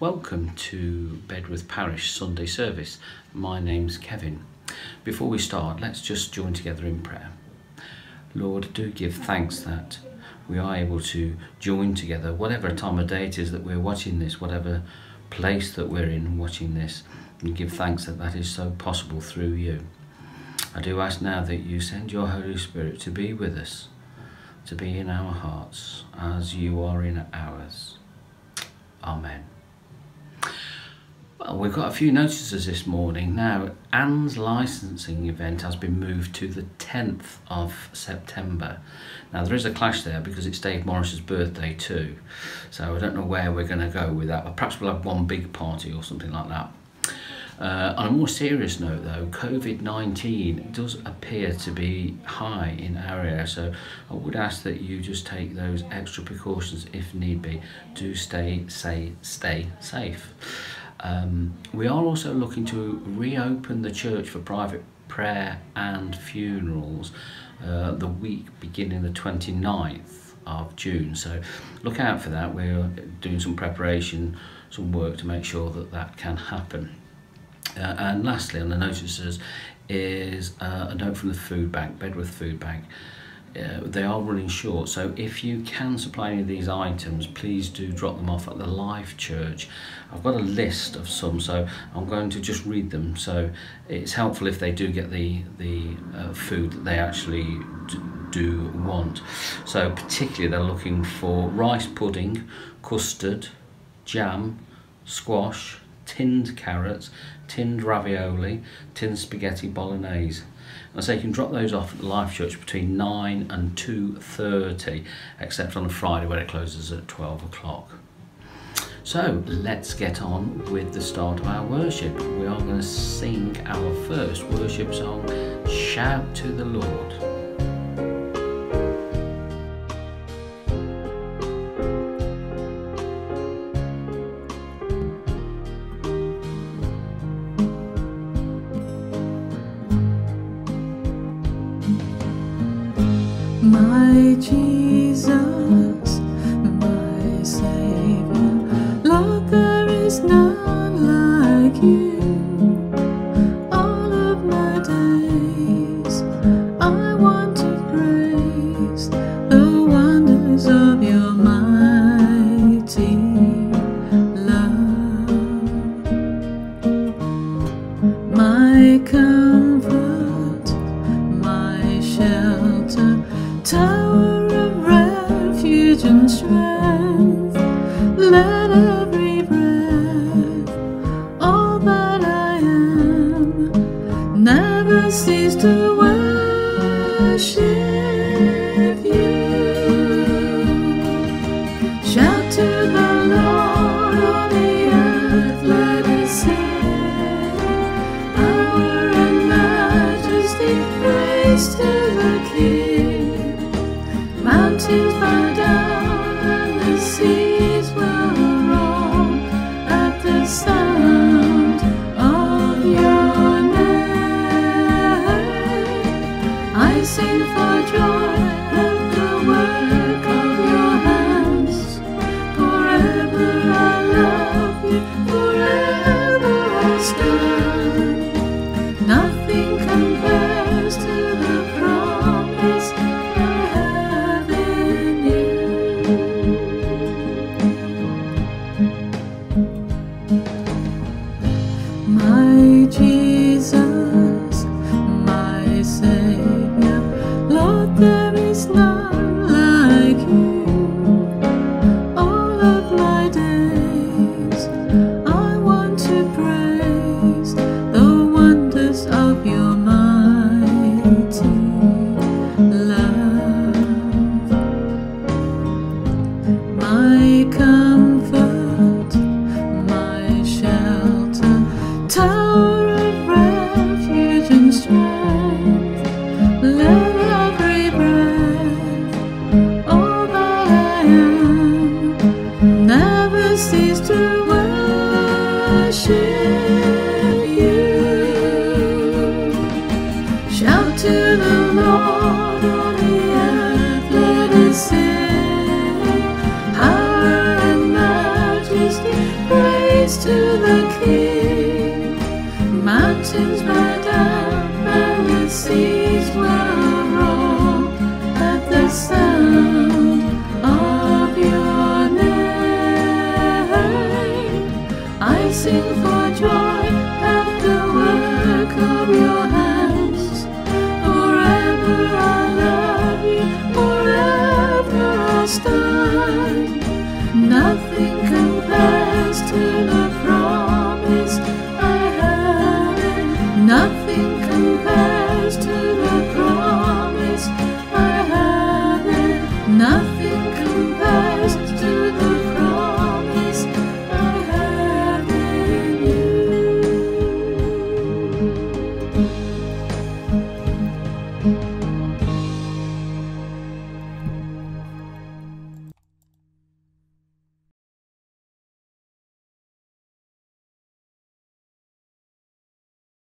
Welcome to Bedworth Parish Sunday service. My name's Kevin. Before we start, let's just join together in prayer. Lord, do give thanks that we are able to join together, whatever time of day it is that we're watching this, whatever place that we're in watching this, and give thanks that that is so possible through you. I do ask now that you send your Holy Spirit to be with us, to be in our hearts as you are in ours. Amen. Well, we've got a few notices this morning. Now, Anne's licensing event has been moved to the 10th of September. Now, there is a clash there because it's Dave Morris's birthday too. So I don't know where we're going to go with that. Perhaps we'll have one big party or something like that. Uh, on a more serious note, though, COVID 19 does appear to be high in our area, so I would ask that you just take those extra precautions if need be. Do stay, say, stay safe. Um, we are also looking to reopen the church for private prayer and funerals uh, the week beginning the 29th of June. So look out for that. We're doing some preparation, some work to make sure that that can happen. Uh, and lastly, on the notices, is uh, a note from the food bank, Bedworth Food Bank. Uh, they are running short, so if you can supply any of these items, please do drop them off at the Life Church. I've got a list of some, so I'm going to just read them. So it's helpful if they do get the the uh, food that they actually do want. So particularly, they're looking for rice pudding, custard, jam, squash, tinned carrots, tinned ravioli, tinned spaghetti bolognese. And so you can drop those off at the Life Church between 9 and 2.30, except on a Friday when it closes at 12 o'clock. So let's get on with the start of our worship. We are going to sing our first worship song, Shout to the Lord. my Jesus.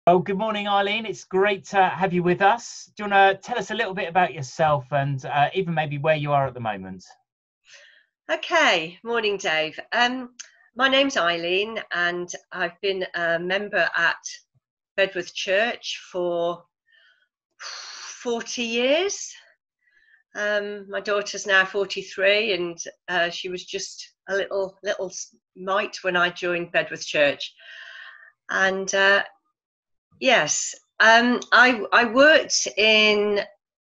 Well, good morning, Eileen. It's great to have you with us. Do you want to tell us a little bit about yourself and uh, even maybe where you are at the moment? Okay, morning, Dave. Um, my name's Eileen, and I've been a member at Bedworth Church for 40 years. Um, my daughter's now 43, and uh, she was just a little little mite when I joined Bedworth Church. And uh, yes, um, I I worked in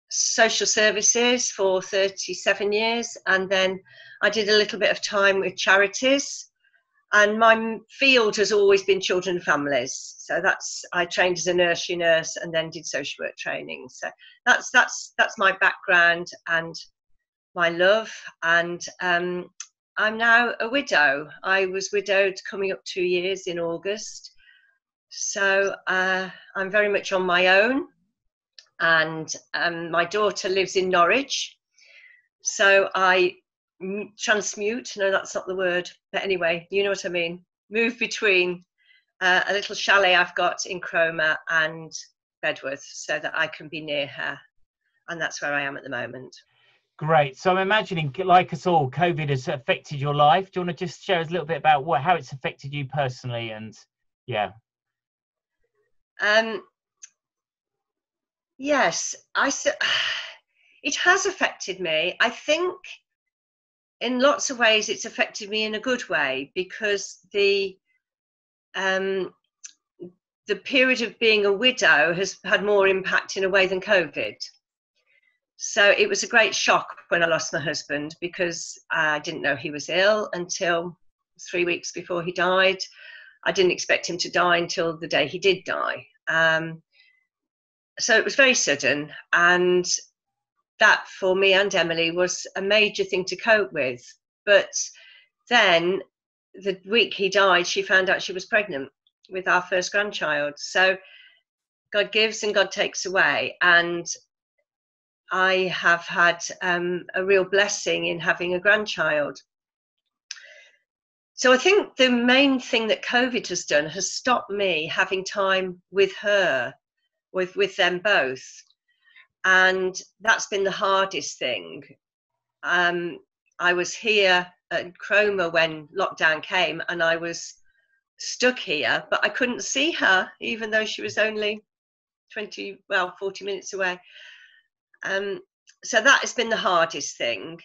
social services for 37 years, and then I did a little bit of time with charities. And my field has always been children and families. So that's i trained as a nursery nurse and then did social work training. So that's that's that's my background and my love. And um, i'm now a widow. I was widowed coming up two years in august so uh, i'm very much on my own and um, my daughter lives in norwich. So i transmute no that's not the word but anyway you know what i mean. Move between uh, a little chalet i've got in cromer and bedworth so that i can be near her and that's where i am at the moment. Great. So i'm imagining like us all covid has affected your life. Do you want to just share a little bit about what how it's affected you personally and yeah um yes i it has affected me i think in lots of ways, it's affected me in a good way because the um, the period of being a widow has had more impact in a way than COVID. So it was a great shock when I lost my husband because I didn't know he was ill until three weeks before he died. I didn't expect him to die until the day he did die. Um, so it was very sudden, and that for me and Emily was a major thing to cope with. But then the week he died, she found out she was pregnant with our first grandchild. So God gives and God takes away. And I have had um, a real blessing in having a grandchild. So I think the main thing that COVID has done has stopped me having time with her, with, with them both and that's been the hardest thing. Um, I was here at Cromer when lockdown came, and I was stuck here, but I couldn't see her, even though she was only 20, well, 40 minutes away. Um, so that has been the hardest thing.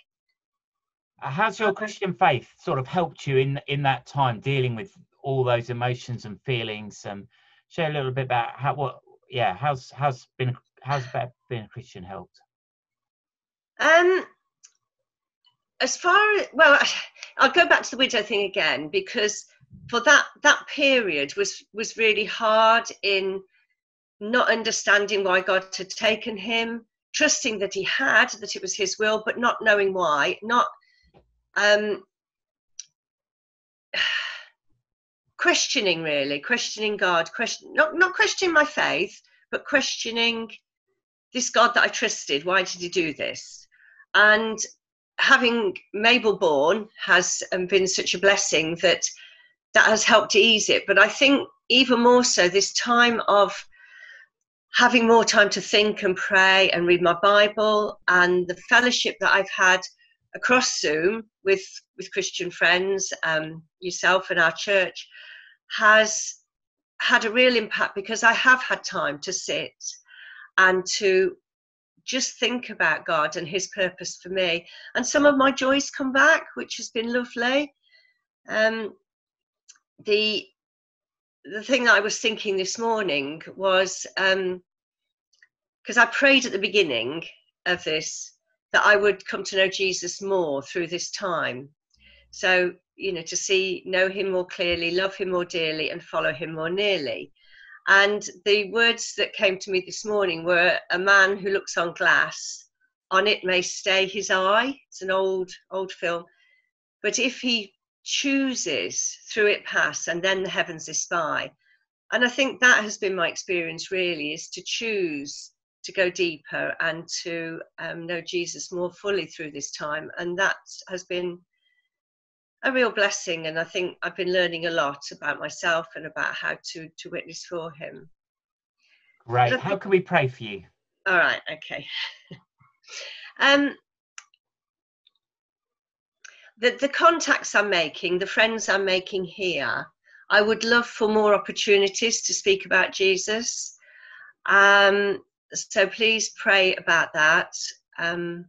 How's your Christian faith sort of helped you in in that time dealing with all those emotions and feelings? And share a little bit about how what yeah how's how's been how's being a Christian helped? Um, as far as well, I'll go back to the widow thing again because for that that period was was really hard in not understanding why God had taken him, trusting that he had, that it was his will, but not knowing why, not um, questioning really, questioning God, question not not questioning my faith, but questioning this God that I trusted, why did he do this? And having Mabel born has um, been such a blessing that that has helped to ease it. But I think even more so, this time of having more time to think and pray and read my Bible and the fellowship that I've had across Zoom with, with Christian friends, um, yourself and our church, has had a real impact because I have had time to sit and to just think about God and His purpose for me. And some of my joys come back, which has been lovely. Um, the the thing that I was thinking this morning was because um, I prayed at the beginning of this that I would come to know Jesus more through this time. So you know, to see, know Him more clearly, love Him more dearly, and follow Him more nearly. And the words that came to me this morning were a man who looks on glass, on it may stay his eye. It's an old, old film. But if he chooses through it pass and then the heavens espy. And I think that has been my experience really is to choose to go deeper and to um, know Jesus more fully through this time. And that has been a real blessing and i think i've been learning a lot about myself and about how to to witness for him Great. How can we pray for you? All right. Okay. um, the the contacts I'm making, the friends I'm making here, I would love for more opportunities to speak about Jesus. Um, so please pray about that. Um,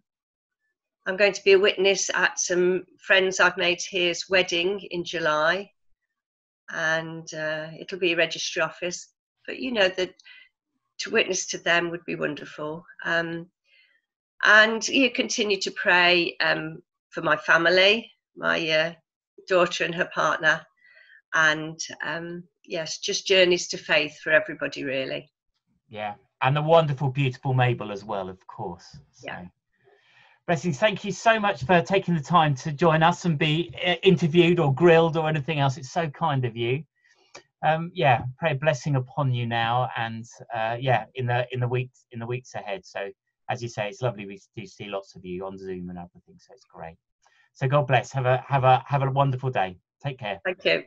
I'm going to be a witness at some friends I've made here's wedding in July, and uh, it'll be a registry office. But you know that to witness to them would be wonderful. Um, and you continue to pray um, for my family, my uh, daughter and her partner, and um, yes, just journeys to faith for everybody, really. Yeah, and the wonderful, beautiful Mabel as well, of course. So. Yeah. Blessings. Thank you so much for taking the time to join us and be uh, interviewed or grilled or anything else. It's so kind of you. Um, yeah, pray a blessing upon you now, and uh, yeah, in the in the weeks in the weeks ahead. So, as you say, it's lovely we do see lots of you on Zoom and other things. So it's great. So God bless. Have a have a have a wonderful day. Take care. Thank you.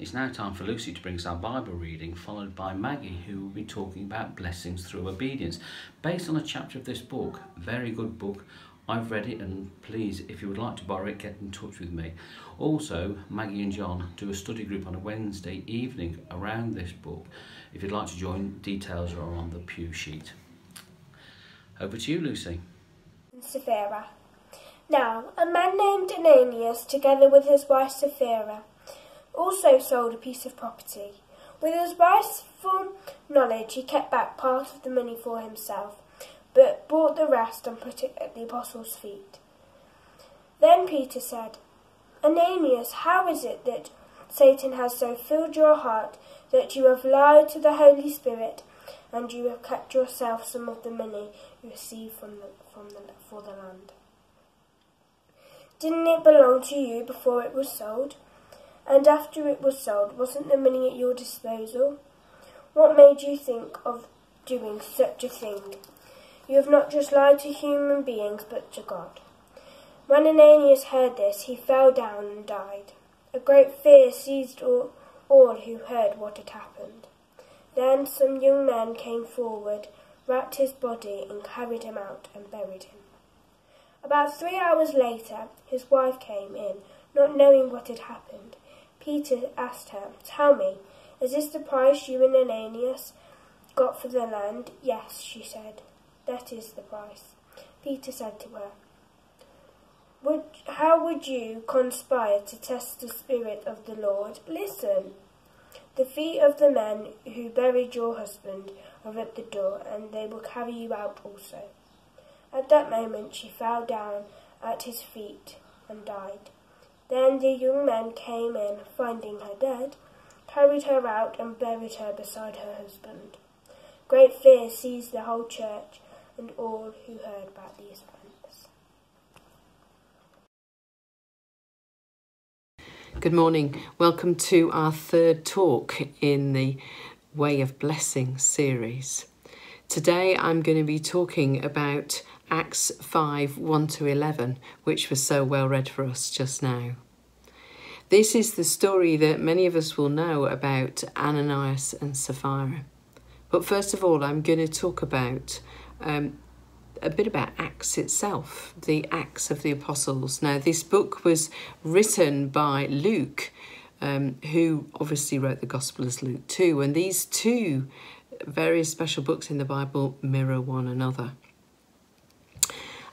It's now time for Lucy to bring us our Bible reading, followed by Maggi, who will be talking about blessings through obedience, based on a chapter of this book. Very good book. I've read it, and please, if you would like to borrow it, get in touch with me. Also, Maggi and John do a study group on a Wednesday evening around this book. If you'd like to join, details are on the pew sheet. Over to you, Lucy. Sapphira. Now, a man named Ananias, together with his wife Sapphira, also sold a piece of property. With his wife's full knowledge, he kept back part of the money for himself, but bought the rest and put it at the apostles' feet. Then Peter said, Ananias, how is it that Satan has so filled your heart that you have lied to the Holy Spirit and you have kept yourself some of the money you received from the, from the, for the land? Didn't it belong to you before it was sold? And after it was sold, wasn't the money at your disposal? What made you think of doing such a thing? You have not just lied to human beings, but to God. When Ananias heard this, he fell down and died. A great fear seized all, all who heard what had happened. Then some young men came forward, wrapped his body, and carried him out and buried him. About three hours later, his wife came in, not knowing what had happened. Peter asked her, Tell me, is this the price you and Ananias got for the land? Yes, she said. That is the price. Peter said to her, would, How would you conspire to test the Spirit of the Lord? Listen. The feet of the men who buried your husband are at the door, and they will carry you out also. At that moment she fell down at his feet and died. Then the young men came in, finding her dead, carried her out and buried her beside her husband. Great fear seized the whole church and all who heard about these events. Good morning. Welcome to our third talk in the Way of Blessing series. Today I'm going to be talking about Acts 5 1 to 11, which was so well read for us just now. This is the story that many of us will know about Ananias and Sapphira. But first of all, I'm going to talk about um, a bit about Acts itself, the Acts of the Apostles. Now, this book was written by Luke, um, who obviously wrote the Gospel as Luke too, and these two very special books in the Bible mirror one another.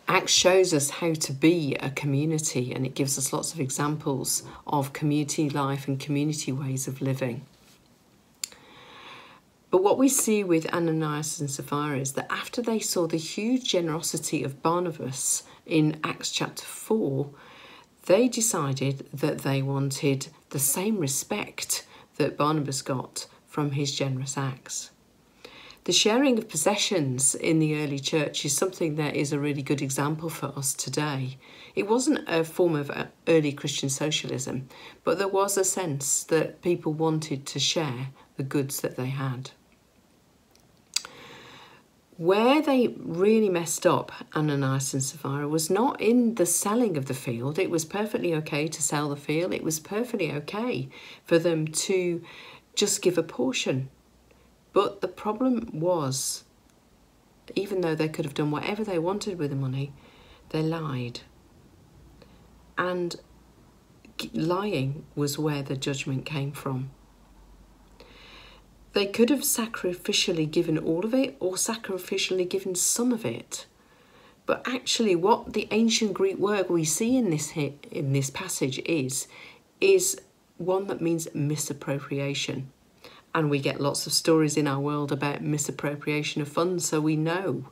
Acts shows us how to be a community and it gives us lots of examples of community life and community ways of living. But what we see with Ananias and Sapphira is that after they saw the huge generosity of Barnabas in Acts chapter 4, they decided that they wanted the same respect that Barnabas got from his generous acts. The sharing of possessions in the early church is something that is a really good example for us today. It wasn't a form of uh, early Christian socialism, but there was a sense that people wanted to share the goods that they had. Where they really messed up, Ananias and Sapphira, was not in the selling of the field. It was perfectly okay to sell the field. It was perfectly okay for them to just give a portion. But the problem was, even though they could have done whatever they wanted with the money, they lied. And lying was where the judgment came from. They could have sacrificially given all of it or sacrificially given some of it. But actually, what the ancient Greek word we see in this in this passage is is one that means misappropriation. And we get lots of stories in our world about misappropriation of funds, so we know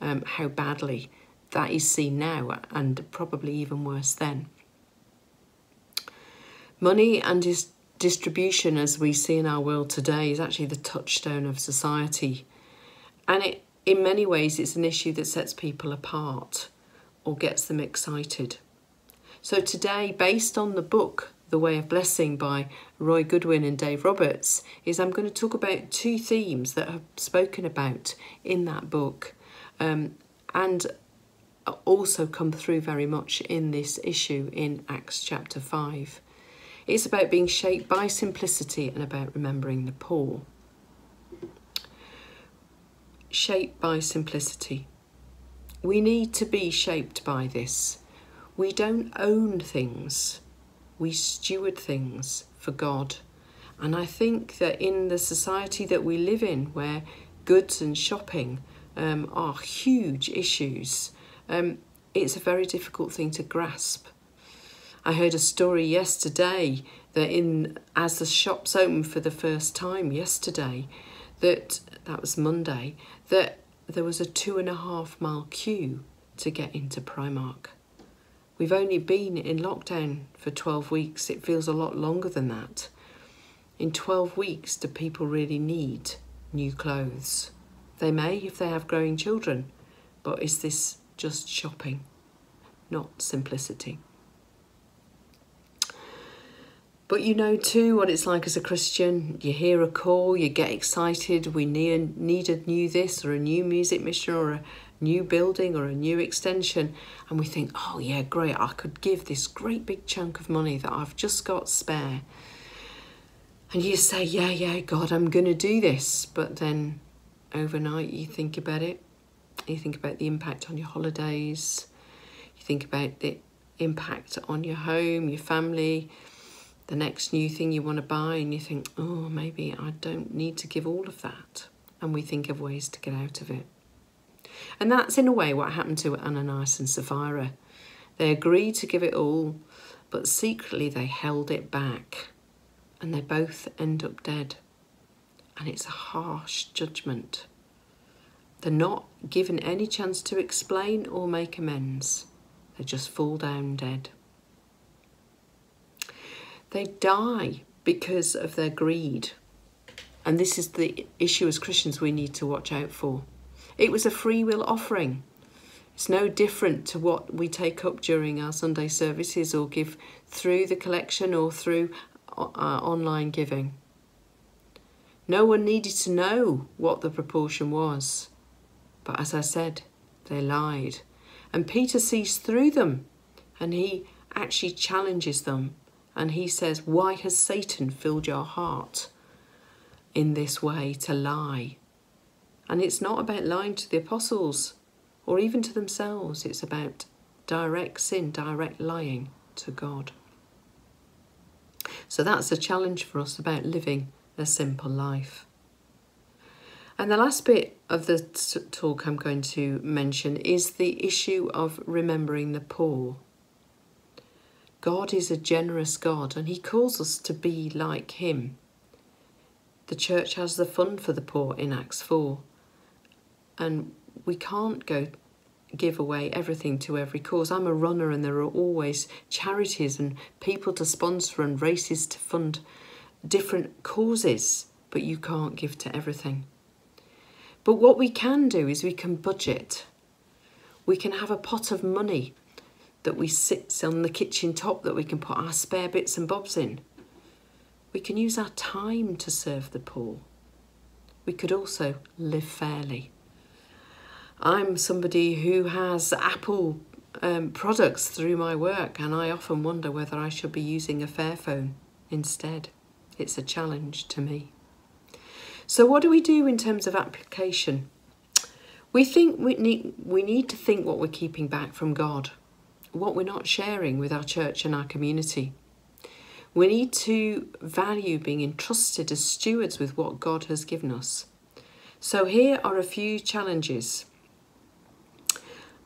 um, how badly that is seen now, and probably even worse then. Money and his distribution, as we see in our world today, is actually the touchstone of society. And it, in many ways, it's an issue that sets people apart or gets them excited. So, today, based on the book The Way of Blessing by Roy Godwin and Dave Roberts, is I'm going to talk about two themes that are spoken about in that book um, and also come through very much in this issue in Acts chapter 5. It's about being shaped by simplicity and about remembering the poor. Shaped by simplicity. We need to be shaped by this. We don't own things, we steward things for God. And I think that in the society that we live in, where goods and shopping um, are huge issues, um, it's a very difficult thing to grasp. I heard a story yesterday that in as the shops opened for the first time yesterday, that that was Monday, that there was a two and a half mile queue to get into Primark. We've only been in lockdown for 12 weeks. It feels a lot longer than that. In 12 weeks, do people really need new clothes? They may if they have growing children, but is this just shopping, not simplicity? But you know too what it's like as a Christian. You hear a call, you get excited. We need, a new this or a new music mission or a new building or a new extension. And we think, oh yeah, great, I could give this great big chunk of money that I've just got spare. And you say, yeah, yeah, God, I'm going to do this. But then overnight you think about it. You think about the impact on your holidays. You think about the impact on your home, your family, the next new thing you want to buy and you think, oh, maybe I don't need to give all of that. And we think of ways to get out of it. And that's in a way what happened to Ananias and Sapphira. They agreed to give it all, but secretly they held it back. And they both end up dead. And it's a harsh judgment. They're not given any chance to explain or make amends. They just fall down dead. They die because of their greed. And this is the issue as Christians we need to watch out for. It was a free will offering. It's no different to what we take up during our Sunday services or give through the collection or through our uh, online giving. No one needed to know what the proportion was. But as I said, they lied. And Peter sees through them and he actually challenges them and he says, Why has Satan filled your heart in this way to lie? And it's not about lying to the apostles or even to themselves, it's about direct sin, direct lying to God. So that's a challenge for us about living a simple life. And the last bit of the talk I'm going to mention is the issue of remembering the poor. God is a generous God and He calls us to be like Him. The church has the fund for the poor in Acts 4, and we can't go give away everything to every cause. I'm a runner, and there are always charities and people to sponsor and races to fund different causes, but you can't give to everything. But what we can do is we can budget. We can have a pot of money that we sit on the kitchen top that we can put our spare bits and bobs in. We can use our time to serve the poor. We could also live fairly. I'm somebody who has Apple um, products through my work, and I often wonder whether I should be using a Fairphone instead. It's a challenge to me. So, what do we do in terms of application? We think we need, we need to think what we're keeping back from God, what we're not sharing with our church and our community. We need to value being entrusted as stewards with what God has given us. So, here are a few challenges.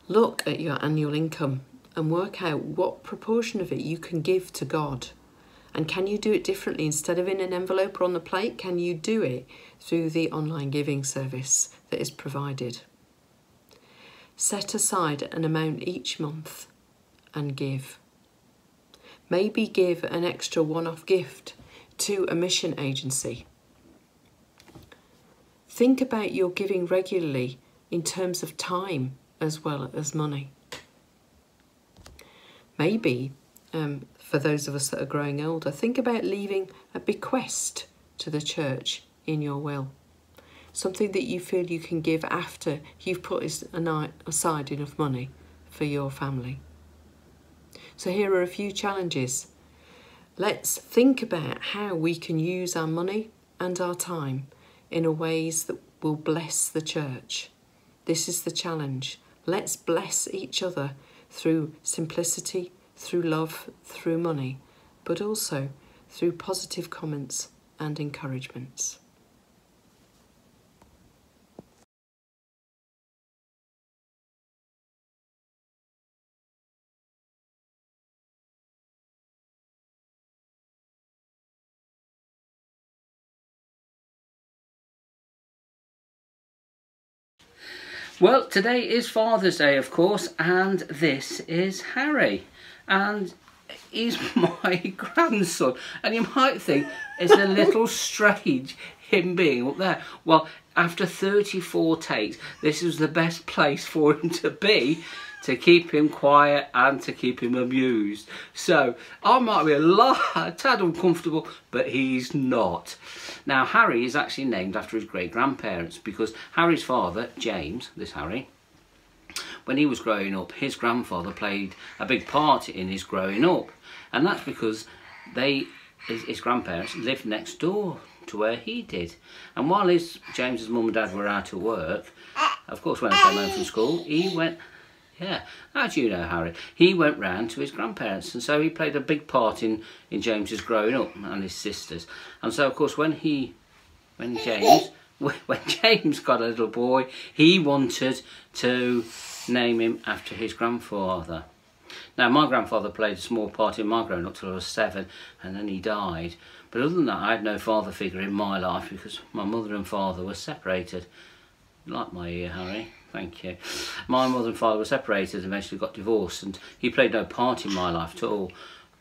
Look at your annual income and work out what proportion of it you can give to God. And can you do it differently? Instead of in an envelope or on the plate, can you do it through the online giving service that is provided? Set aside an amount each month and give. Maybe give an extra one off gift to a mission agency. Think about your giving regularly in terms of time as well as money. Maybe, um, for those of us that are growing older, think about leaving a bequest to the church in your will. Something that you feel you can give after you've put aside enough money for your family. So, here are a few challenges. Let's think about how we can use our money and our time in ways that will bless the church. This is the challenge. Let's bless each other through simplicity, through love, through money, but also through positive comments and encouragements. Well, today is Father's Day, of course, and this is Harry. And he's my grandson. And you might think it's a little strange him being up there. Well, after 34 takes, this is the best place for him to be to keep him quiet and to keep him amused. So I might be a, lot, a tad uncomfortable, but he's not. Now Harry is actually named after his great grandparents because Harry's father, James, this Harry, when he was growing up, his grandfather played a big part in his growing up, and that's because they, his, his grandparents, lived next door to where he did. And while his James's mum and dad were out of work, of course, when I came home from school, he went yeah, how do you know Harry? He went round to his grandparents and so he played a big part in, in James's growing up and his sisters. And so of course when he, when James, when James got a little boy, he wanted to name him after his grandfather. Now my grandfather played a small part in my growing up till I was seven and then he died. But other than that I had no father figure in my life because my mother and father were separated. like my ear Harry? Thank you. My mother and father were separated and eventually got divorced and he played no part in my life at all.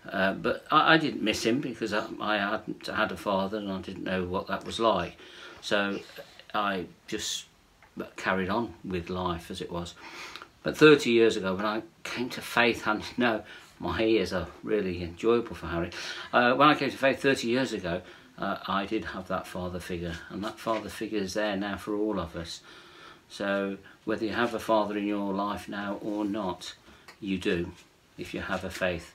Uh, but I, I, didn't miss him because I, I, hadn't had a father and I didn't know what that was like. So I just carried on with life as it was. But 30 years ago when I came to faith, and no, my ears are really enjoyable for Harry. Uh, when I came to faith 30 years ago, uh, I did have that father figure and that father figure is there now for all of us. So whether you have a father in your life now or not, you do, if you have a faith.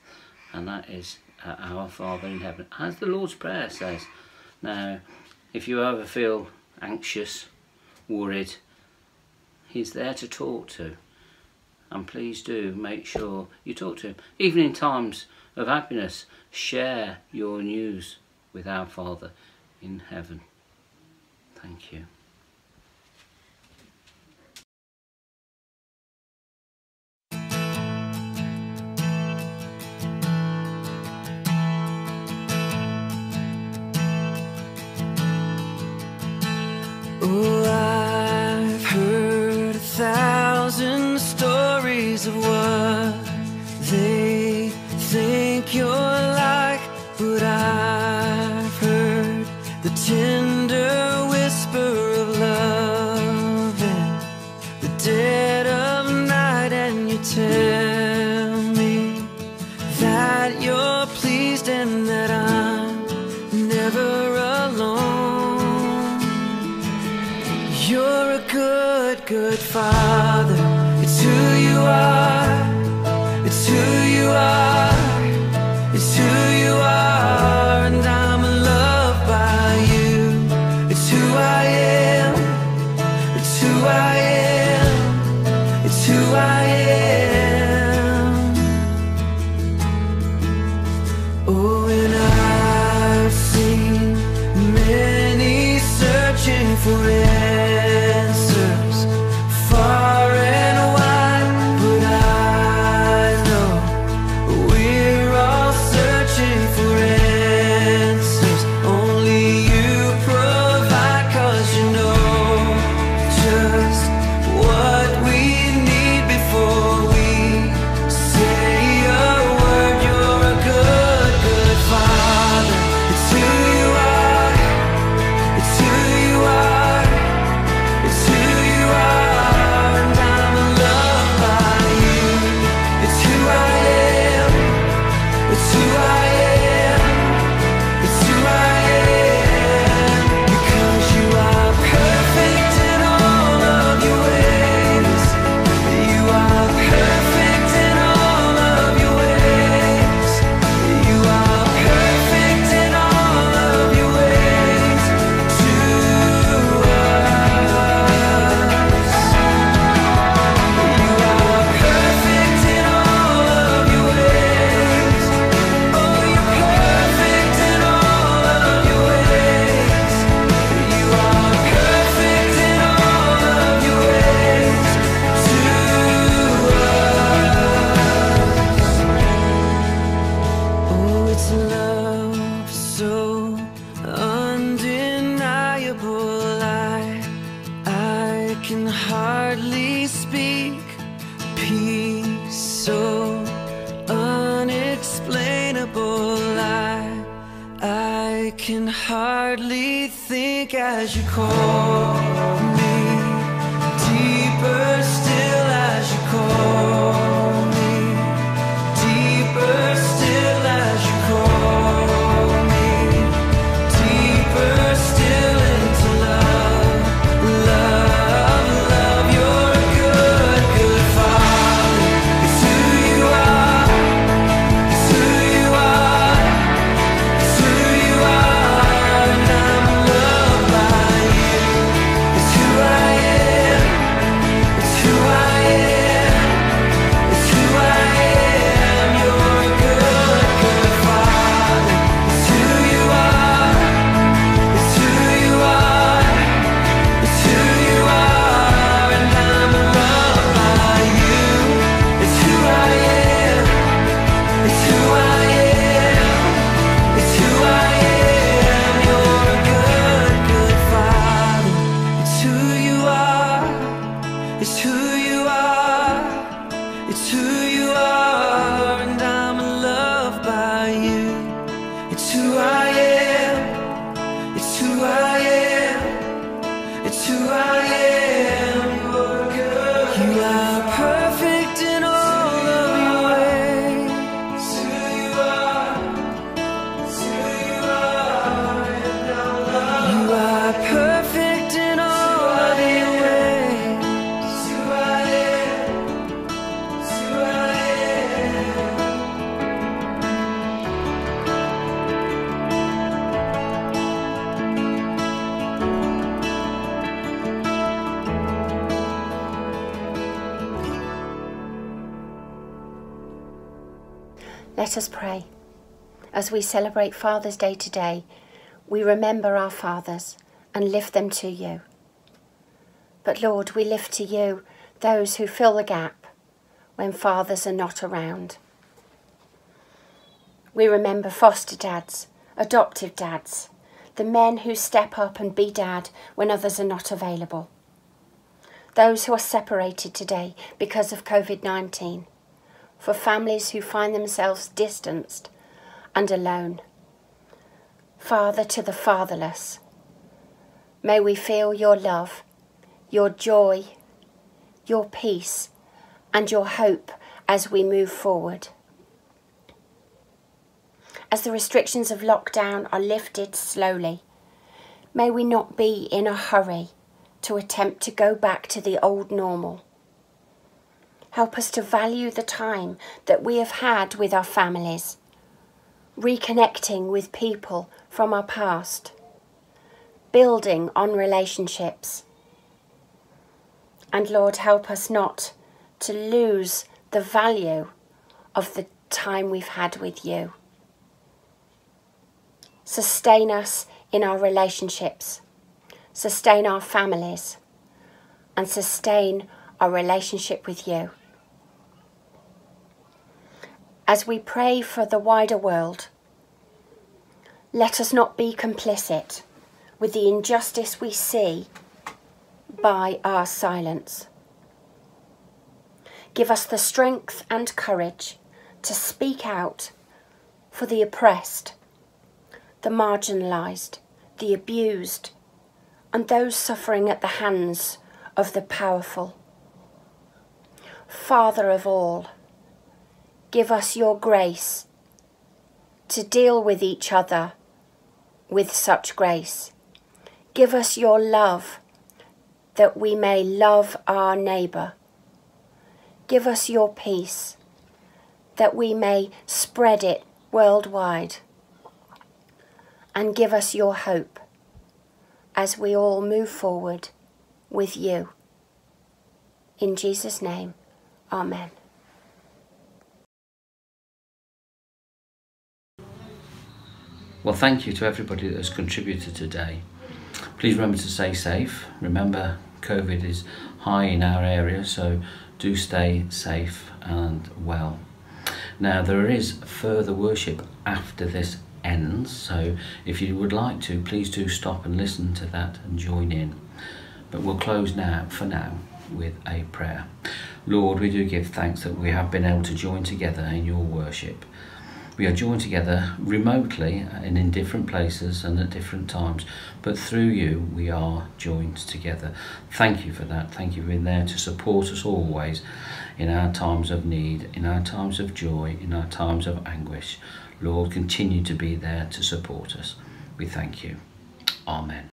And that is uh, our Father in heaven, as the Lord's Prayer says. Now, if you ever feel anxious, worried, He's there to talk to. And please do make sure you talk to Him. Even in times of happiness, share your news with our Father in heaven. Thank you. Of what Let us pray. As we celebrate Father's Day today, we remember our fathers and lift them to you. But Lord, we lift to you those who fill the gap when fathers are not around. We remember foster dads, adoptive dads, the men who step up and be dad when others are not available, those who are separated today because of COVID 19 for families who find themselves distanced and alone. Father to the fatherless, may we feel your love, your joy, your peace, and your hope as we move forward. As the restrictions of lockdown are lifted slowly, may we not be in a hurry to attempt to go back to the old normal Help us to value the time that we have had with our families, reconnecting with people from our past, building on relationships. And Lord, help us not to lose the value of the time we've had with you. Sustain us in our relationships, sustain our families, and sustain our relationship with you. As we pray for the wider world, let us not be complicit with the injustice we see by our silence. Give us the strength and courage to speak out for the oppressed, the marginalised, the abused, and those suffering at the hands of the powerful. Father of all, give us your grace to deal with each other with such grace. Give us your love that we may love our neighbour. Give us your peace that we may spread it worldwide. And give us your hope as we all move forward with you. In Jesus' name, Amen. Well, thank you to everybody that has contributed today. Please remember to stay safe. Remember, COVID is high in our area, so do stay safe and well. Now, there is further worship after this ends, so if you would like to, please do stop and listen to that and join in. But we'll close now, for now, with a prayer. Lord, we do give thanks that we have been able to join together in your worship. We are joined together remotely uh, and in different places and at different times, but through you we are joined together. Thank you for that. Thank you for being there to support us always in our times of need, in our times of joy, in our times of anguish. Lord, continue to be there to support us. We thank you. Amen.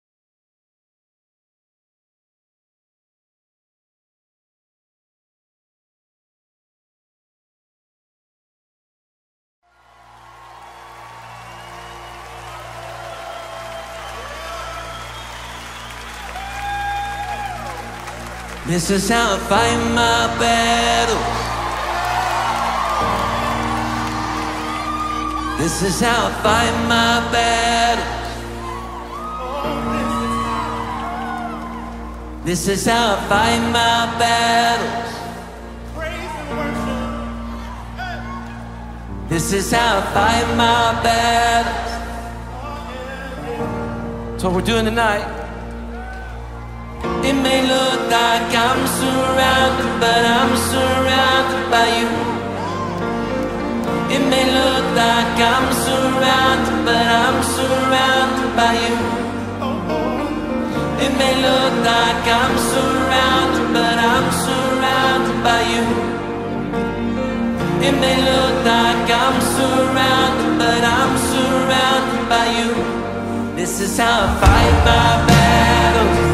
This is how I fight my battles. This is how I fight my battles. This is how I fight my battles. This is how I fight my battles. That's what we're doing tonight. It may look like I'm surrounded, but I'm surrounded by you. It may look like I'm surrounded, but I'm surrounded by you. It may look like I'm surrounded, but I'm surrounded by you. It may look like I'm surrounded, but I'm surrounded by you. This is how I fight my battles.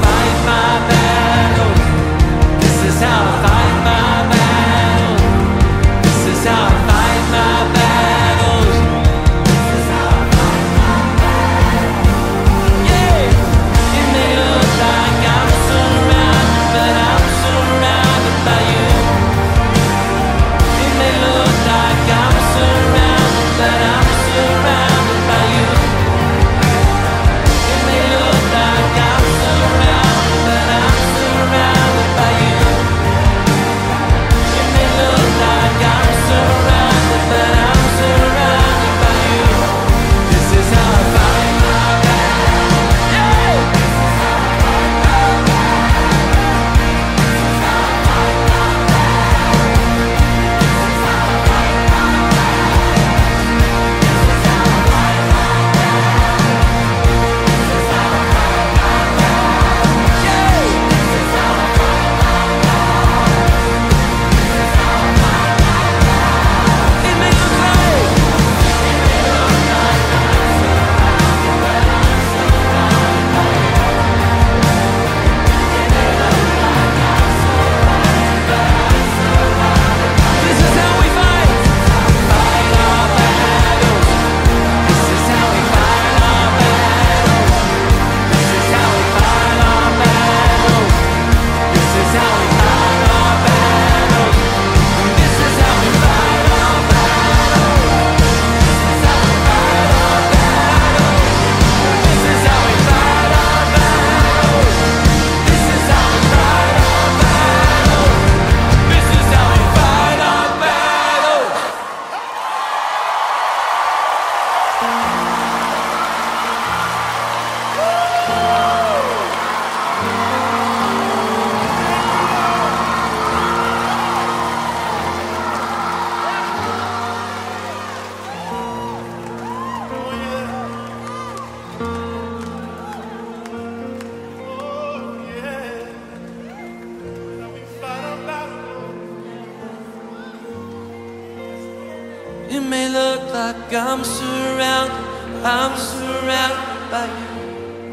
surrounded, I'm surrounded by you.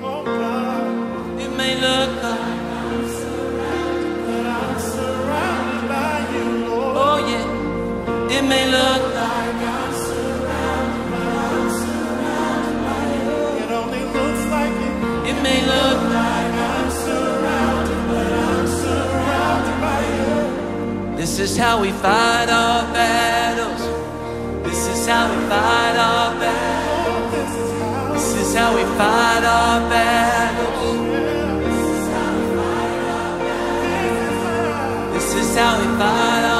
Oh, it may look like Oh yeah, it may look like I'm surrounded, but I'm surrounded by you. It only looks like it. It may look like I'm surrounded, but I'm surrounded by you. This is how we fight our battles. This is how we fight our battles. This is how we fight our battles. This is how we fight